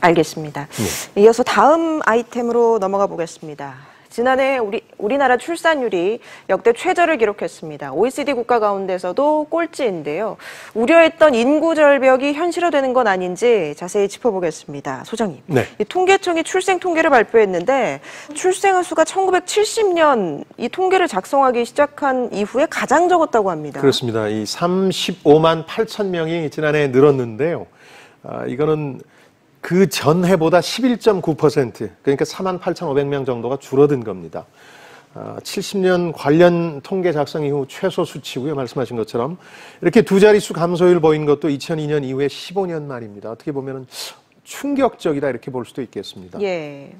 알겠습니다. 이어서 다음 아이템으로 넘어가 보겠습니다. 지난해 우리 우리나라 출산율이 역대 최저를 기록했습니다. OECD 국가 가운데서도 꼴찌인데요. 우려했던 인구 절벽이 현실화되는 건 아닌지 자세히 짚어보겠습니다. 소장님. 네. 이 통계청이 출생 통계를 발표했는데 출생아 수가 1970년 이 통계를 작성하기 시작한 이후에 가장 적었다고 합니다. 그렇습니다. 이 35만 8천 명이 지난해 늘었는데요. 아, 이거는 그 전해보다 11.9% 그러니까 4만 8,500명 정도가 줄어든 겁니다. 아, 70년 관련 통계 작성 이후 최소 수치고요. 말씀하신 것처럼 이렇게 두 자릿수 감소율 보인 것도 2002년 이후에 15년 만입니다. 어떻게 보면 충격적이다 이렇게 볼 수도 있겠습니다. 예.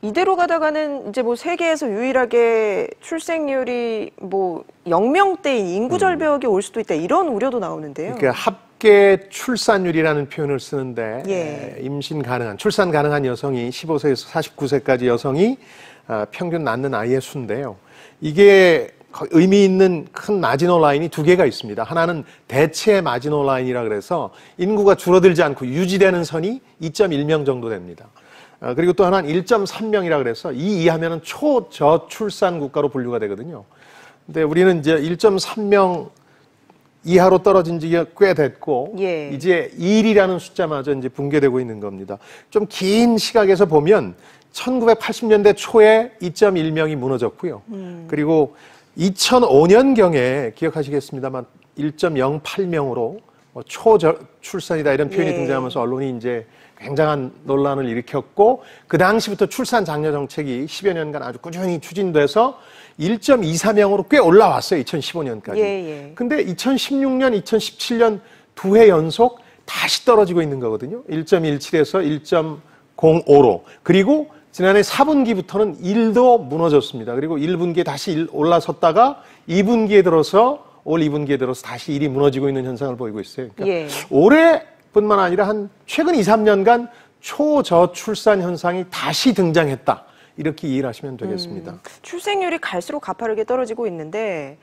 이대로 가다가는 이제 뭐 세계에서 유일하게 출생률이 뭐 0명대인 인구 절벽이 올 수도 있다 이런 우려도 나오는데요. 그러니까 합 계 출산율이라는 표현을 쓰는데 예. 에, 임신 가능한 출산 가능한 여성이 15세에서 49세까지 여성이 아, 평균 낳는 아이의 수인데요. 이게 거- 의미 있는 큰 마지노 라인이 두 개가 있습니다. 하나는 대체 마지노 라인이라 그래서 인구가 줄어들지 않고 유지되는 선이 2.1명 정도 됩니다. 아, 그리고 또 하나는 1.3명이라 그래서 이 이하면은 초저출산 국가로 분류가 되거든요. 근데 우리는 이제 1.3명 이하로 떨어진 지가 꽤 됐고 예. 이제 1이라는 숫자마저 이제 붕괴되고 있는 겁니다. 좀 긴 시각에서 보면 1980년대 초에 2.1명이 무너졌고요. 그리고 2005년경에 기억하시겠습니다만 1.08명으로 뭐 초출산이다 이런 표현이 예. 등장하면서 언론이 이제 굉장한 논란을 일으켰고 그 당시부터 출산 장려 정책이 10여 년간 아주 꾸준히 추진돼서 1.24명으로 꽤 올라왔어요. 2015년까지. 예, 예. 근데 2016년, 2017년 두 해 연속 다시 떨어지고 있는 거거든요. 1.17에서 1.05로. 그리고 지난해 4분기부터는 1도 무너졌습니다. 그리고 1분기에 다시 일- 올라섰다가 2분기에 들어서 올 2분기에 들어서 다시 1이 무너지고 있는 현상을 보이고 있어요. 그러니까 예. 올해뿐만 아니라 한 최근 2, 3년간 초저출산 현상이 다시 등장했다. 이렇게 이해를 하시면 되겠습니다. 출생률이 갈수록 가파르게 떨어지고 있는데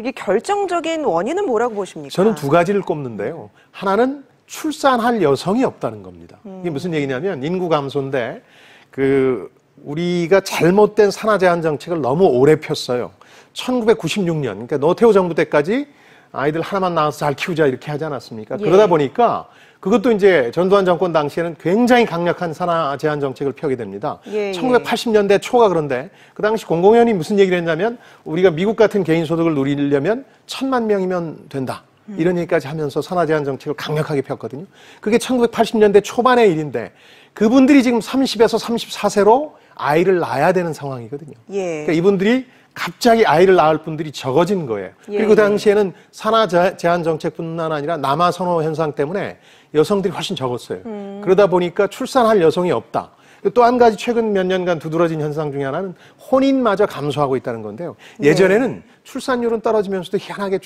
이게 결정적인 원인은 뭐라고 보십니까? 저는 두 가지를 꼽는데요. 하나는 출산할 여성이 없다는 겁니다. 이게 무슨 얘기냐면 인구 감소인데 그 우리가 잘못된 산하 제한 정책을 너무 오래 폈어요. 1996년 그러니까 노태우 정부 때까지 아이들 하나만 낳아서 잘 키우자 이렇게 하지 않았습니까? 예. 그러다 보니까 그것도 이제 전두환 정권 당시에는 굉장히 강력한 산하 제한 정책을 펴게 됩니다. 예, 예. 1980년대 초가 그런데 그 당시 공공연히 무슨 얘기를 했냐면 우리가 미국 같은 개인 소득을 누리려면 천만 명이면 된다. 이런 얘기까지 하면서 산하 제한 정책을 강력하게 폈거든요. 그게 1980년대 초반의 일인데 그분들이 지금 30에서 34세로 아이를 낳아야 되는 상황이거든요. 예. 그러니까 이분들이 갑자기 아이를 낳을 분들이 적어진 거예요. 예, 그리고 그 예. 당시에는 산하 제- 제한 정책뿐만 아니라 남아 선호 현상 때문에 여성들이 훨씬 적었어요. 음. 그러다 보니까 출산할 여성이 없다. 또 한 가지 최근 몇 년간 두드러진 현상 중에 하나는 혼인마저 감소하고 있다는 건데요. 네. 예전에는 출산율은 떨어지면서도 희한하게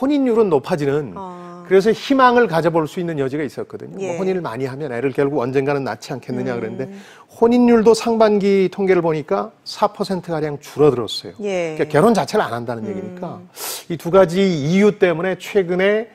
혼인율은 높아지는 아. 그래서 희망을 가져볼 수 있는 여지가 있었거든요. 뭐 예. 음. 혼인을 많이 하면 애를 결국 언젠가는 낳지 않겠느냐 그랬는데 혼인율도 상반기 통계를 보니까 4%가량 줄어들었어요. 예. 음. 그러니까 결혼 자체를 안 한다는 얘기니까 이 두 가지 이유 때문에 최근에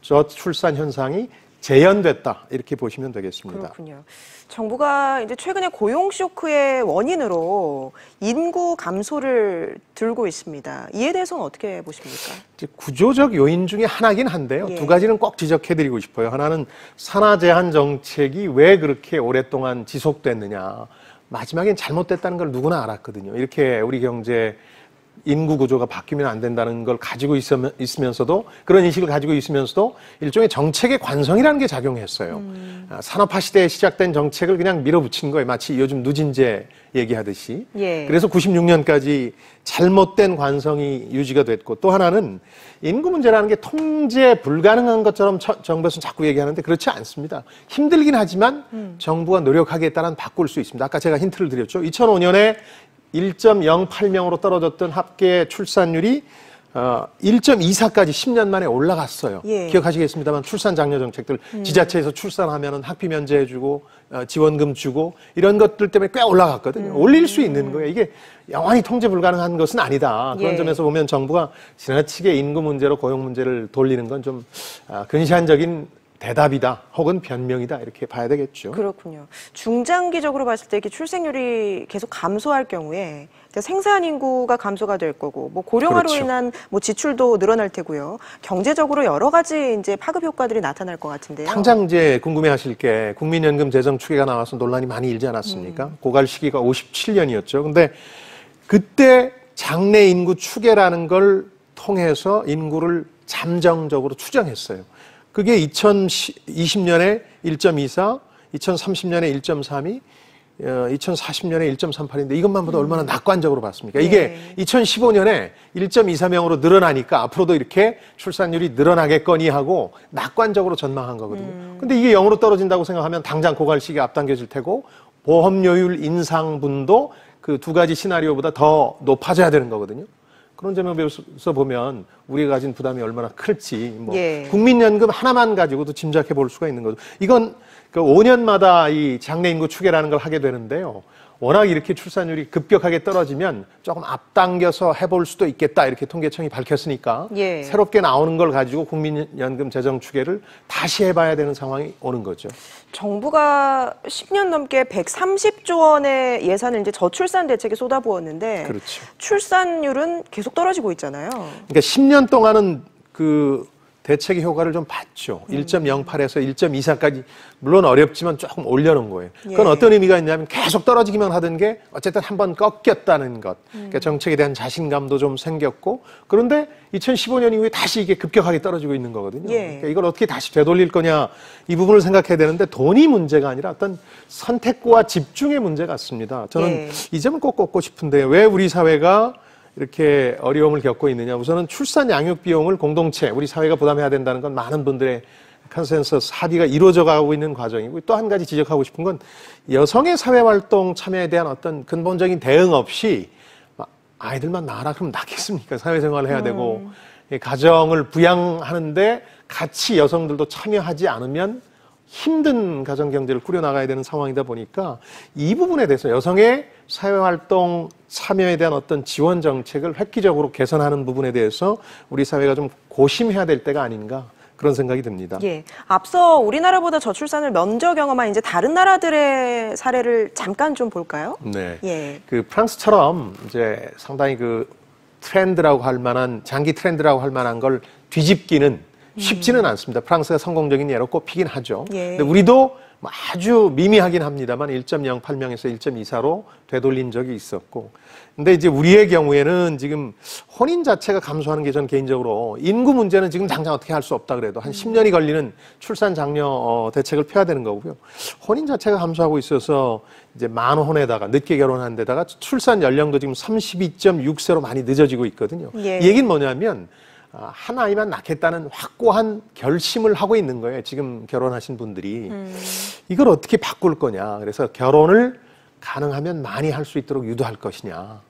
초저출산 현상이 재현됐다 이렇게 보시면 되겠습니다. 그렇군요. 정부가 이제 최근에 고용 쇼크의 원인으로 인구 감소를 들고 있습니다. 이에 대해서는 어떻게 보십니까? 구조적 요인 중에 하나긴 한데요. 예. 두 가지는 꼭 지적해드리고 싶어요. 하나는 산하 제한 정책이 왜 그렇게 오랫동안 지속됐느냐. 마지막엔 잘못됐다는 걸 누구나 알았거든요. 이렇게 우리 경제 인구 구조가 바뀌면 안 된다는 걸 가지고 있으면, 있으면서도 그런 인식을 가지고 있으면서도 일종의 정책의 관성이라는 게 작용했어요. 아, 산업화 시대에 시작된 정책을 그냥 밀어붙인 거예요. 마치 요즘 누진제 얘기하듯이. 예. 그래서 96년까지 잘못된 관성이 유지가 됐고 또 하나는 인구 문제라는 게 통제 불가능한 것처럼 처- 정부에서는 자꾸 얘기하는데 그렇지 않습니다. 힘들긴 하지만 정부가 노력하기에 따라 바꿀 수 있습니다. 아까 제가 힌트를 드렸죠. 2005년에 1.08명으로 떨어졌던 합계 출산율이 어, 1.24까지 10년 만에 올라갔어요. 예. 기억하시겠습니다만 출산 장려 정책들 지자체에서 출산하면은 학비 면제해주고 어, 지원금 주고 이런 것들 때문에 꽤 올라갔거든요. 올릴 수 있는 거예요. 이게 영원히 통제 불가능한 것은 아니다. 그런 예. 점에서 보면 정부가 지나치게 인구 문제로 고용 문제를 돌리는 건 좀 근시안적인 대답이다 혹은 변명이다 이렇게 봐야 되겠죠. 그렇군요. 중장기적으로 봤을 때 이렇게 출생률이 계속 감소할 경우에 그러니까 생산 인구가 감소가 될 거고 뭐 고령화로 그렇죠. 인한 뭐 지출도 늘어날 테고요. 경제적으로 여러 가지 이제 파급 효과들이 나타날 것 같은데요. 당장 이제 궁금해하실 게 국민연금 재정 추계가 나와서 논란이 많이 일지 않았습니까? 음. 고갈 시기가 57년이었죠. 근데 그때 장래 인구 추계라는 걸 통해서 인구를 잠정적으로 추정했어요. 그게 2020년에 1.24, 2030년에 1.32, 어, 2040년에 1.38인데 이것만 봐도 얼마나 낙관적으로 봤습니까? 이게 네. 2015년에 1.23명으로 늘어나니까 앞으로도 이렇게 출산율이 늘어나겠거니 하고 낙관적으로 전망한 거거든요. 근데 이게 0으로 떨어진다고 생각하면 당장 고갈 시기 앞당겨 질 테고 보험료율 인상분도 그 두 가지 시나리오보다 더 높아져야 되는 거거든요. 그런 점에서 보면 우리가 가진 부담이 얼마나 클지 뭐 예. 국민연금 하나만 가지고도 짐작해 볼 수가 있는 거죠. 이건 그 5년마다 이 장래 인구 추계라는 걸 하게 되는데요. 워낙 이렇게 출산율이 급격하게 떨어지면 조금 앞당겨서 해볼 수도 있겠다 이렇게 통계청이 밝혔으니까 예. 새롭게 나오는 걸 가지고 국민연금 재정 추계를 다시 해봐야 되는 상황이 오는 거죠. 정부가 10년 넘게 130조 원의 예산을 이제 저출산 대책에 쏟아부었는데 그렇죠. 출산율은 계속 떨어지고 있잖아요. 그러니까 10년 동안은 그 대책의 효과를 좀 봤죠. 음. 1.08에서 1.24까지 물론 어렵지만 조금 올려놓은 거예요. 그건 예. 어떤 의미가 있냐면 계속 떨어지기만 하던 게 어쨌든 한 번 꺾였다는 것. 음. 그러니까 정책에 대한 자신감도 좀 생겼고 그런데 2015년 이후에 다시 이게 급격하게 떨어지고 있는 거거든요. 예. 그러니까 이걸 어떻게 다시 되돌릴 거냐 이 부분을 생각해야 되는데 돈이 문제가 아니라 어떤 선택과 집중의 문제 같습니다. 저는 예. 이 점을 꼭 꼽고 싶은데 왜 우리 사회가 이렇게 어려움을 겪고 있느냐. 우선은 출산 양육 비용을 공동체, 우리 사회가 부담해야 된다는 건 많은 분들의 컨센서스 합의가 이루어져 가고 있는 과정이고 또 한 가지 지적하고 싶은 건 여성의 사회활동 참여에 대한 어떤 근본적인 대응 없이 막 아이들만 낳아라 그러면 낳겠습니까? 사회생활을 해야 되고 이 가정을 부양하는데 같이 여성들도 참여하지 않으면 힘든 가정 경제를 꾸려나가야 되는 상황이다 보니까 이 부분에 대해서 여성의 사회활동 참여에 대한 어떤 지원 정책을 획기적으로 개선하는 부분에 대해서 우리 사회가 좀 고심해야 될 때가 아닌가 그런 생각이 듭니다. 예. 앞서 우리나라보다 저출산을 먼저 경험한 이제 다른 나라들의 사례를 잠깐 좀 볼까요? 네. 예. 그 프랑스처럼 이제 상당히 그 트렌드라고 할 만한 장기 트렌드라고 할 만한 걸 뒤집기는 쉽지는 않습니다. 프랑스가 성공적인 예로 꼽히긴 하죠. 예. 근데 우리도 뭐 아주 미미하긴 합니다만 1.08명에서 1.24로 되돌린 적이 있었고. 근데 이제 우리의 경우에는 지금 혼인 자체가 감소하는 게 전 개인적으로 인구 문제는 지금 당장 어떻게 할 수 없다 그래도 한 10년이 걸리는 출산 장려 어, 대책을 펴야 되는 거고요. 혼인 자체가 감소하고 있어서 이제 만혼에다가 늦게 결혼한 데다가 출산 연령도 지금 32.6세로 많이 늦어지고 있거든요. 예. 이 얘기는 뭐냐면 아, 한 아이만 낳겠다는 확고한 결심을 하고 있는 거예요. 지금 결혼하신 분들이 이걸 어떻게 바꿀 거냐. 그래서 결혼을 가능하면 많이 할 수 있도록 유도할 것이냐.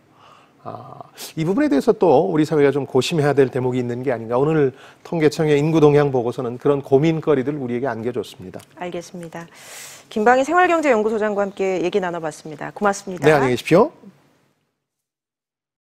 아, 이 부분에 대해서 또 우리 사회가 좀 고심해야 될 대목이 있는 게 아닌가. 오늘 통계청의 인구 동향 보고서는 그런 고민거리들 우리에게 안겨줬습니다. 알겠습니다. 김방희 생활경제연구소장과 함께 얘기 나눠봤습니다. 고맙습니다. 네, 안녕히 계십시오.